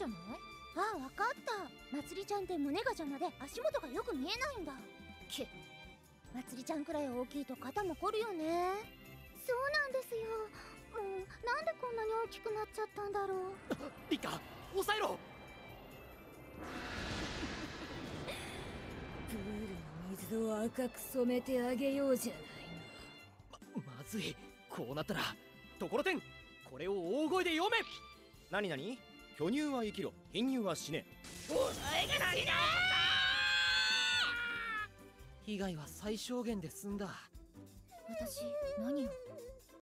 じゃない？あわかった。まつりちゃんって胸が邪魔で足元がよく見えないんだ。けまつりちゃんくらい大きいと肩も凝るよね。そうなんですよ。もうなんでこんなに大きくなっちゃったんだろう。リカ抑えろ。プールの水を赤く染めてあげようじゃないままずい。こうなったら。ところてんこれを大声で読め。何何？巨乳は生きろ。貧乳は死ね。被害は最小限で済んだ。私何を？